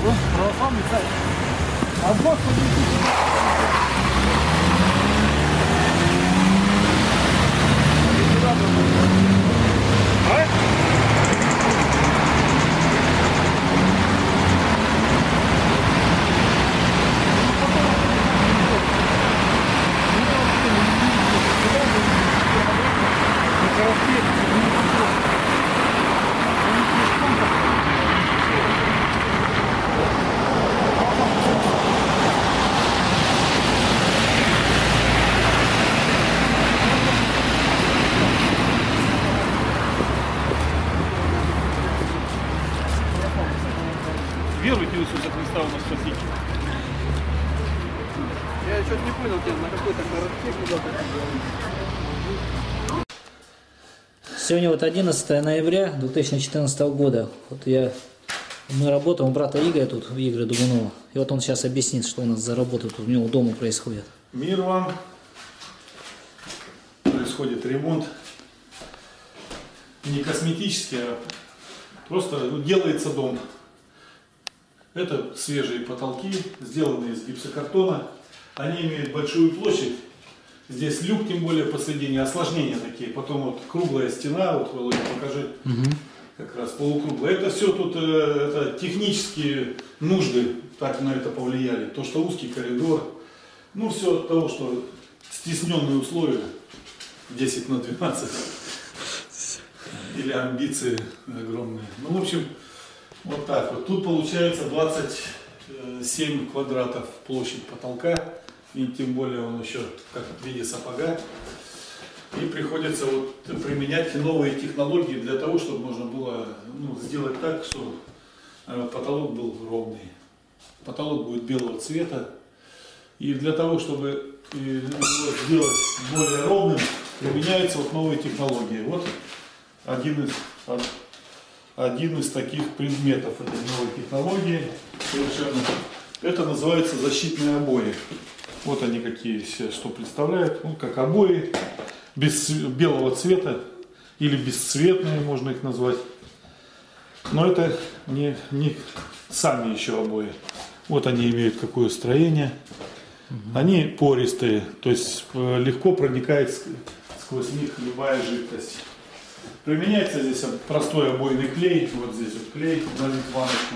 Православный сайт. А Господи, Веруйте в Иисуса Христа, Он нас спаситель. Я что-то не понял, тебе на какой-то городке куда-то. Сегодня вот 11 ноября 2014 года. Вот я, мы работаем у брата Игоря тут, Игоря Дугунова. И вот он сейчас объяснит, что у нас за работа тут у него дома происходит. Мир вам. Происходит ремонт. Не косметический, а просто ну, делается дом. Это свежие потолки, сделанные из гипсокартона. Они имеют большую площадь. Здесь люк, тем более посредине, осложнения такие. Потом вот круглая стена, вот Володя, покажи, как раз полукруглая. Это все тут, э, это технические нужды так на это повлияли. То, что узкий коридор, ну все от того, что стесненные условия 10 на 12 или амбиции огромные. Ну, в общем, вот так вот. Тут получается 27 квадратов площадь потолка. И тем более он еще как в виде сапога. И приходится вот применять новые технологии для того, чтобы можно было ну, сделать так, что э, потолок был ровный. Потолок будет белого цвета. И для того, чтобы э, сделать более ровным, применяются вот новые технологии. Вот один из, один из таких предметов этой новой технологии совершенно. Это называется защитные обои. Вот они какие все, что представляют. Ну, как обои без белого цвета или бесцветные, можно их назвать. Но это не, не сами еще обои. Вот они имеют какое строение. Они пористые, то есть э, легко проникает ск- сквозь них любая жидкость. Применяется здесь простой обойный клей, вот здесь вот клей, налит в ванночку.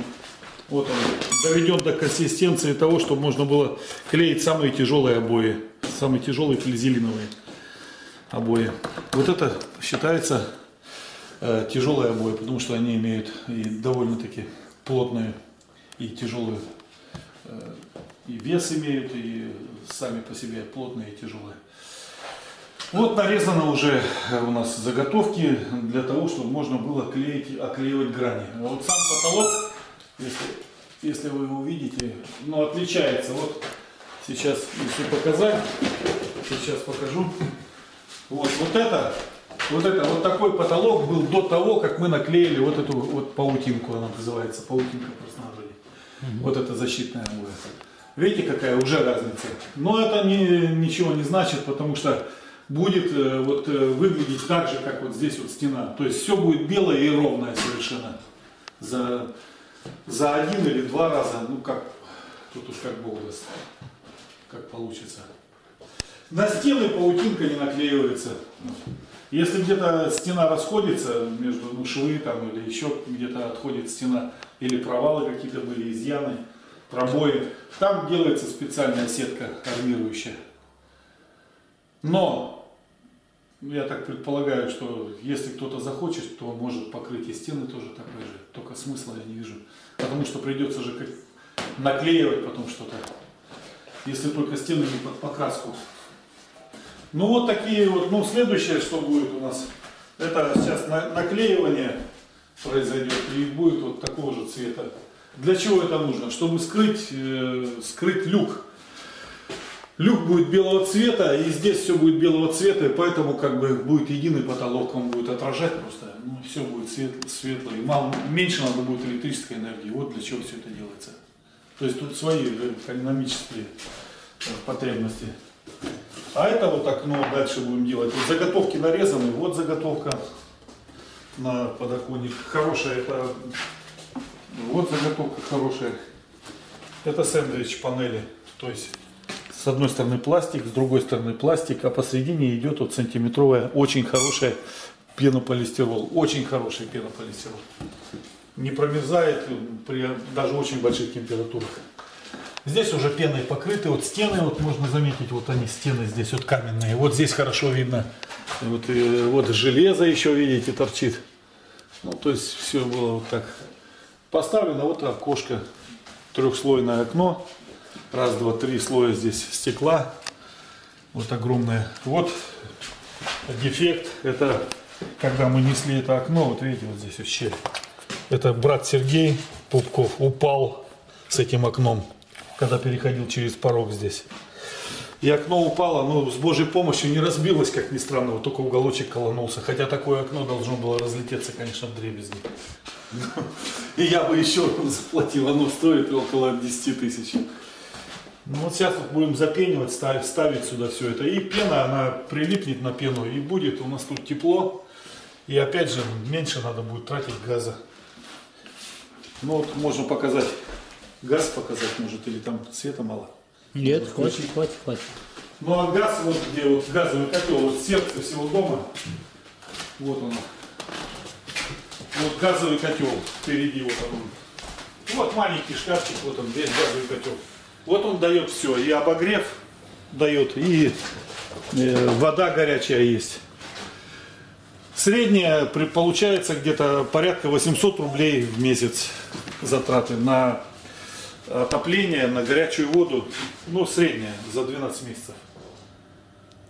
Вот он доведен до консистенции того, чтобы можно было клеить самые тяжелые обои, самые тяжелые флизелиновые обои. Вот это считается э, тяжелые обои, потому что они имеют и довольно-таки плотную и тяжелую э, и вес имеют, и сами по себе плотные и тяжелые. Вот нарезаны уже э, у нас заготовки для того, чтобы можно было клеить, оклеивать грани. А вот сам потолок, если, если вы его видите, ну, отличается. Вот сейчас, если показать, сейчас покажу. Вот, вот это, вот это, вот такой потолок был до того, как мы наклеили вот эту вот паутинку, она называется, паутинка в простонародье. Вот это защитная обоя. Видите, какая уже разница? Но это не, ничего не значит, потому что будет э, вот, э, выглядеть так же, как вот здесь вот стена. То есть все будет белое и ровное совершенно. За, за один или два раза, ну как, тут уж как Бог даст, как получится. На стены паутинка не наклеивается. Если где-то стена расходится между ну, швы там, или еще где-то отходит стена, или провалы какие-то были, изъяны, пробои, там делается специальная сетка армирующая. Но я так предполагаю, что если кто-то захочет, то может покрыть и стены тоже такой же. Только смысла я не вижу. Потому что придется же наклеивать потом что-то. Если только стены не под покраску. Ну вот такие вот, ну следующее, что будет у нас, это сейчас на- наклеивание произойдет и будет вот такого же цвета. Для чего это нужно? Чтобы скрыть, э, скрыть люк. Люк будет белого цвета, и здесь все будет белого цвета, и поэтому как бы будет единый потолок, он будет отражать просто, ну все будет свет- светло, и мало, меньше надо будет электрической энергии. Вот для чего все это делается. То есть тут свои э, экономические э, потребности. А это вот окно дальше будем делать. Вот заготовки нарезаны, вот заготовка на подоконник. Хорошая это, вот заготовка хорошая. Это сэндвич панели. То есть с одной стороны пластик, с другой стороны пластик, а посередине идет вот сантиметровая, очень хорошая пенополистирол. Очень хороший пенополистирол. Не промерзает при даже очень больших температурах. Здесь уже пеной покрыты, вот стены, вот можно заметить, вот они стены здесь вот каменные. Вот здесь хорошо видно, вот, э, вот железо еще, видите, торчит. Ну, то есть все было вот так. Поставлено вот окошко, трехслойное окно. Раз, два, три слоя здесь стекла. Вот огромное. Вот дефект. Это когда мы несли это окно, вот видите, вот здесь вот щель. Это брат Сергей Пупков упал с этим окном, когда переходил через порог здесь. И окно упало, но с Божьей помощью не разбилось, как ни странно, вот только уголочек колонулся. Хотя такое окно должно было разлететься, конечно, в дребезги. И я бы еще заплатил, оно стоит около 10 тысяч. Ну вот сейчас вот будем запенивать, ставить, ставить сюда все это. И пена, она прилипнет на пену и будет у нас тут тепло. И опять же, меньше надо будет тратить газа. Ну вот можно показать, газ показать может, или там света мало. Нет, хватит, хватит, хватит. Ну а газ, вот где вот газовый котел, вот сердце всего дома, вот он. Вот газовый котел, впереди вот он. Вот маленький шкафчик, вот он, весь газовый котел. Вот он дает все, и обогрев дает, и э, вода горячая есть. Средняя при- получается где-то порядка 800 рублей в месяц затраты на отопление, на горячую воду. Ну, средняя за 12 месяцев.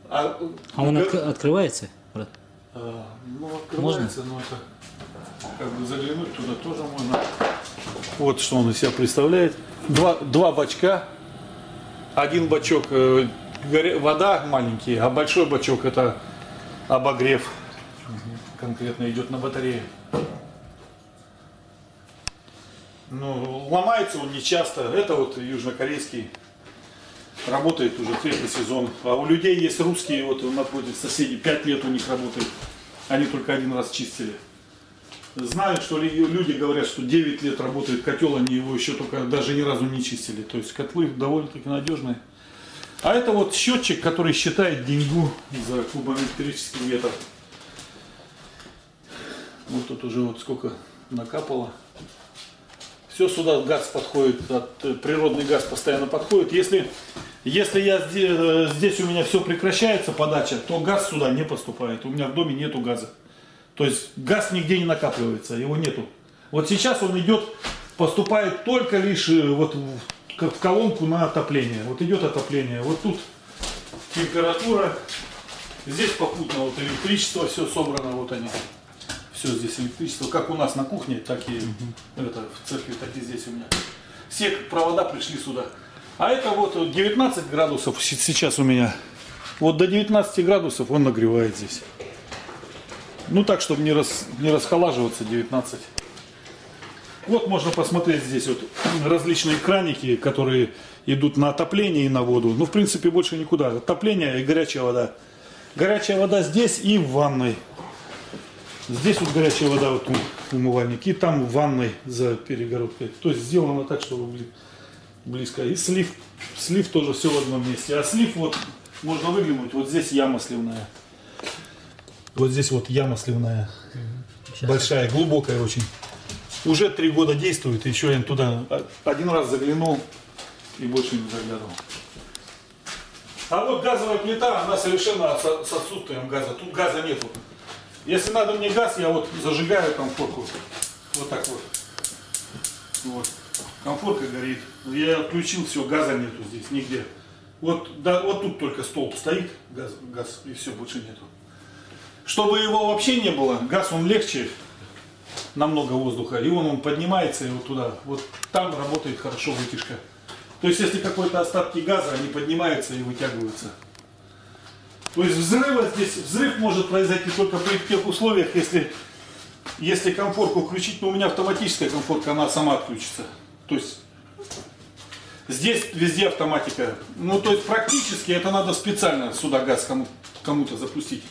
А, А он отк- открывается, брат? а, ну, открывается, но это как бы заглянуть туда тоже можно. Вот что он из себя представляет. Два, два бачка. Один бачок э, вода маленький, а большой бачок это обогрев. Конкретно идет на батарее. Ну, ломается он не часто. Это вот южнокорейский. Работает уже третий сезон. А у людей есть русские, вот напротив соседей, пять лет у них работает. Они только один раз чистили. Знают, что люди говорят, что 9 лет работает котел, они его еще только даже ни разу не чистили. То есть котлы довольно-таки надежные. А это вот счетчик, который считает деньгу за кубометрический метр. Вот тут уже вот сколько накапало. Все сюда газ подходит, от- э, природный газ постоянно подходит. Если, если я здесь, э, здесь у меня все прекращается подача, то газ сюда не поступает. У меня в доме нету газа. То есть газ нигде не накапливается, его нету. Вот сейчас он идет, поступает только лишь э, вот в, в колонку на отопление. Вот идет отопление. Вот тут температура, здесь попутно вот электричество все собрано, вот они. Все здесь электричество, как у нас на кухне, так и это, в церкви, так и здесь у меня. Все провода пришли сюда. А это вот 19 градусов сейчас у меня. Вот до 19 градусов он нагревает здесь. Ну так, чтобы не, рас, не расхолаживаться 19. Вот можно посмотреть здесь вот различные краники, которые идут на отопление и на воду. Ну, в принципе, больше никуда. Отопление и горячая вода. Горячая вода здесь и в ванной. Здесь вот горячая вода, вот умывальник, и там в ванной за перегородкой. То есть сделано так, чтобы бли- близко. И слив, слив тоже все в одном месте. А слив вот можно выглянуть, вот здесь яма сливная. Вот здесь вот яма сливная. Большая, глубокая очень. Уже три года действует, еще я туда один раз заглянул и больше не заглядывал. А вот газовая плита, она совершенно с, с отсутствием газа. Тут газа нету. Если надо мне газ, я вот зажигаю комфорку. Вот так вот. Вот. Комфорка горит. Я отключил, все, газа нету здесь нигде. Вот, да, вот тут только столб стоит, газ, газ и все, больше нету. Чтобы его вообще не было, газ он легче, намного воздуха, и он, он поднимается и вот туда. Вот там работает хорошо вытяжка. То есть, если какой-то остатки газа, они поднимаются и вытягиваются. То есть взрыва здесь, взрыв может произойти только при тех условиях, если, если комфорку включить, но у меня автоматическая комфорка, она сама отключится. То есть здесь везде автоматика. Ну, то есть практически это надо специально сюда газ кому, кому-то запустить.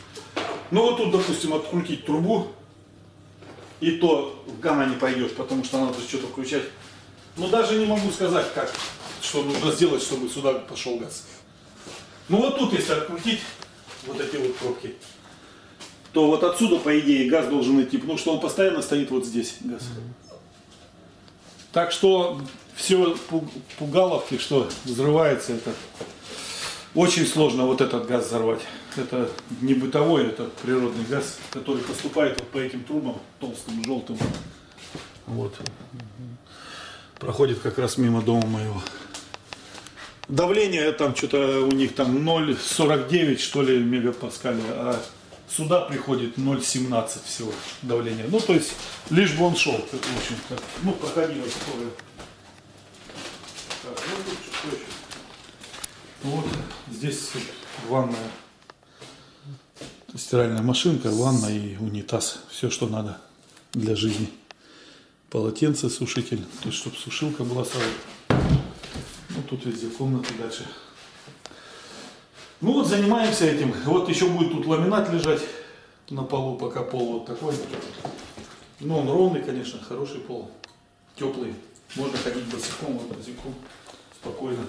Ну, вот тут, допустим, открутить трубу, и то она не пойдет, потому что надо что-то включать. Ну даже не могу сказать, как, что нужно сделать, чтобы сюда пошел газ. Ну вот тут, если открутить вот эти вот пробки, то вот отсюда, по идее, газ должен идти, потому что он постоянно стоит вот здесь, газ. Так что все пугаловки, что взрывается, это очень сложно вот этот газ взорвать. Это не бытовой, это природный газ, который поступает вот по этим трубам толстым, желтым. Вот. Проходит как раз мимо дома моего. Давление там что-то у них там 0,49 что ли мегапаскаля, а сюда приходит 0,17 всего давления. Ну, то есть, лишь бы он шел, в общем, как, ну, проходило такое. Так, ну, что еще? Вот, здесь ванная. Стиральная машинка, ванна и унитаз. Все, что надо для жизни. Полотенце, сушитель. То есть, чтобы сушилка была сразу. Ну, тут везде комнаты дальше. Ну вот, занимаемся этим. Вот еще будет тут ламинат лежать на полу, пока пол вот такой. Ну, он ровный, конечно, хороший пол. Теплый. Можно ходить босиком, вот босиком. Спокойно.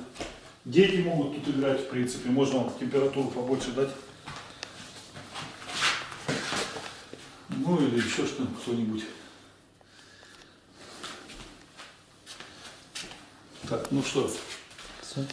Дети могут тут играть, в принципе. Можно температуру побольше дать. Ну или еще что кто-нибудь. Так, ну что, Всё.